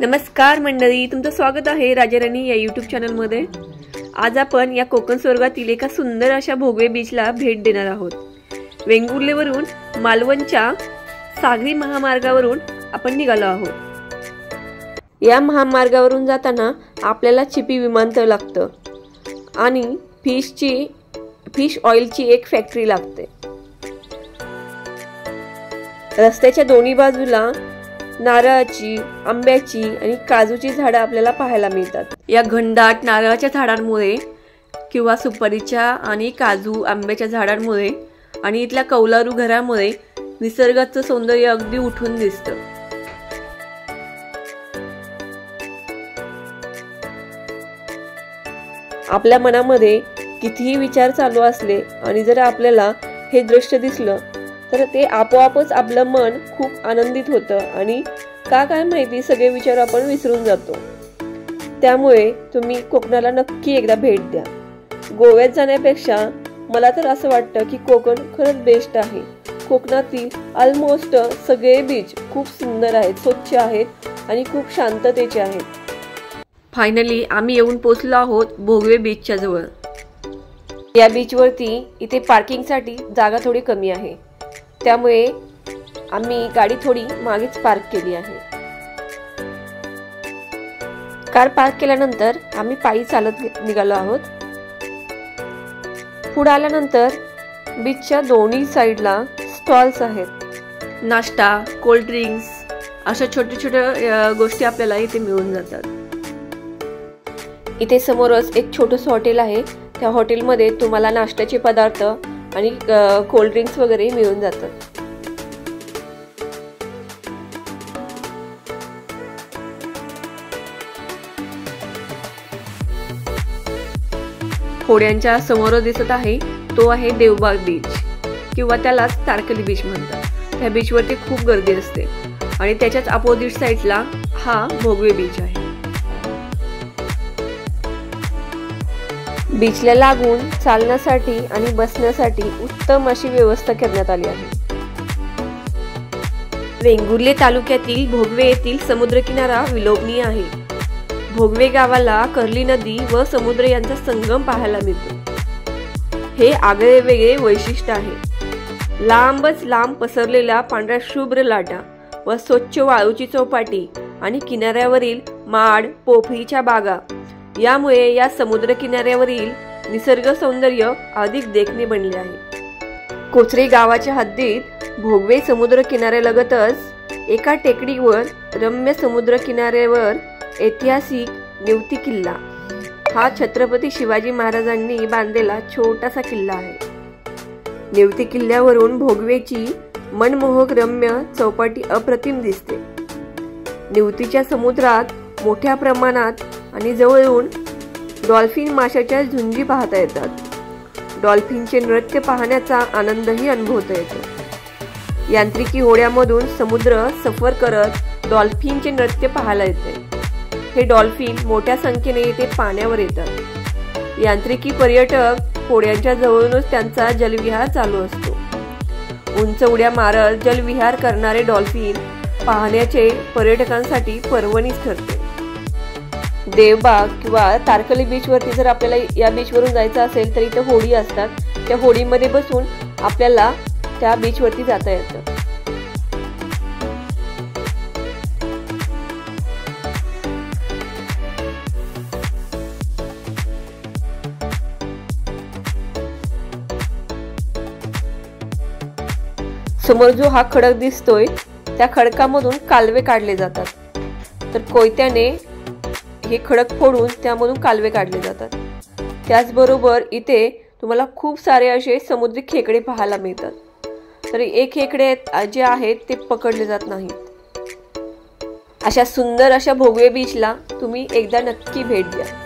नमस्कार मंडळी तुमचं स्वागत आहे राजाराणी या यूट्यूब चॅनलमध्ये आज आपण या कोकण स्वर्गातील एका सुंदर अशा भोगवे बीचला भेट देणार आहोत. वेंगुर्लेवरून मालवणच्या सागरी महामार्गावरून आपण निघालो आहोत. या महामार्गावरून जाताना आपल्याला चिपी विमानतळ लागतं आणि फिशची फिश ऑइलची एक फॅक्टरी लागते. रस्त्याच्या दोन्ही बाजूला नारळाची आंब्याची आणि काजूची झाडं आपल्याला पाहायला मिळतात. या घनदाट नारळाच्या झाडांमुळे किंवा सुपारीच्या आणि काजू आंब्याच्या झाडांमुळे आणि इथल्या कौलारू घरामुळे निसर्गाचं सौंदर्य अगदी उठून दिसतं. आपल्या मनामध्ये कितीही विचार चालू असले आणि जर आपल्याला हे दृश्य दिसलं तर ते आपोआपच आपलं मन खूप आनंदित होतं आणि का काय माहिती सगळे विचार आपण विसरून जातो. त्यामुळे तुम्ही कोकणाला नक्की एकदा भेट द्या. गोव्यात जाण्यापेक्षा मला तर असं वाटतं की कोकण खरंच बेस्ट आहे. कोकणातील ऑलमोस्ट सगळे बीच खूप सुंदर आहेत स्वच्छ आहेत आणि खूप शांततेचे आहेत. फायनली आम्ही येऊन पोचलो आहोत भोगवे बीचच्या जवळ. या बीचवरती इथे पार्किंगसाठी जागा थोडी कमी आहे. त्यामुळे आम्ही गाडी थोडी मागेच पार्क केली आहे. कार पार्क केल्यानंतर आम्ही पायी चालत निघालो आहोत. पुढे आल्यानंतर बीचच्या दोन्ही साईडला स्टॉल्स आहेत. नाश्ता कोल्ड ड्रिंक्स अशा छोट्या छोट्या गोष्टी आपल्याला इथे मिळून जातात. इथे समोरच एक छोटंसं हॉटेल आहे. त्या हॉटेलमध्ये तुम्हाला नाश्त्याचे पदार्थ आणि कोल्ड्रिंक्स वगैरे मिळून जातात होड्यांच्या समोर दिसत आहे तो आहे देवबाग बीच किंवा त्यालाच तारकली बीच म्हणतात. त्या बीचवरती खूप गर्दी असते. आणि त्याच्याच अपोजिट साईडला हा भोगवे बीच आहे. बीचला लागून चालण्यासाठी आणि बसण्यासाठी उत्तम अशी व्यवस्था करण्यात आली आहे. वेंगुर्ले तालुक्यातील भोगवे येथील समुद्रकिनारा विलोभनीय आहे. भोगवे गावाला कर्ली नदी व समुद्र यांचा संगम पाहायला मिळतो. हे आगळे वेगळे वैशिष्ट्य आहे. लांबच लांब पसरलेल्या पांढऱ्या शुभ्र लाटा व स्वच्छ वाळूची चौपाटी आणि किनाऱ्यावरील माड पोफळीच्या बागा यामुळे या समुद्र किनाऱ्यावरील निसर्ग सौंदर्य अधिक देखणे बनले आहे. कोचरे गावाच्या हद्दीत भोगवे समुद्र किनाऱ्यालगतच एका टेकडीवर रम्य समुद्र किनाऱ्यावर ऐतिहासिक नेवती किल्ला. हा छत्रपती शिवाजी महाराजांनी बांधलेला छोटासा किल्ला आहे. नेवती किल्ल्यावरून भोगवेची मनमोहक रम्य चौपाटी अप्रतिम दिसते. नेवतीच्या समुद्रात मोठ्या प्रमाणात आणि जवळून डॉल्फिन माशाच्या झुंजी पाहता येतात. डॉल्फिनचे नृत्य पाहण्याचा आनंदही अनुभवता येतो. यांत्रिकी होड्यामधून समुद्र सफर करत डॉल्फिनचे नृत्य पाहायला येते. हे डॉल्फिन मोठ्या संख्येने येथे पाण्यावर येतात. यांत्रिकी पर्यटक होड्यांच्या जवळूनच त्यांचा जलविहार चालू असतो. उंच उड्या मारत जलविहार करणारे डॉल्फिन पाहण्याचे पर्यटकांसाठी पर्वणीच ठरते. देवबाग किंवा तारकली बीचवरती जर आपल्याला या बीचवरून जायचं असेल तर इथे होडी असतात. त्या होडीमध्ये बसून आपल्याला त्या बीचवरती जाता येतं. समोर जो हा खडक दिसतोय त्या खडकामधून कालवे काढले जातात. तर कोयत्याने हे खडक फोडून त्यामधून कालवे काढले जातात. त्याचबरोबर इथे तुम्हाला खूप सारे असे समुद्री खेकडे पाहायला मिळतात. तर एक खेकडे जे आहेत ते पकडले जात नाहीत. अशा सुंदर अशा भोगवे बीचला तुम्ही एकदा नक्की भेट द्या.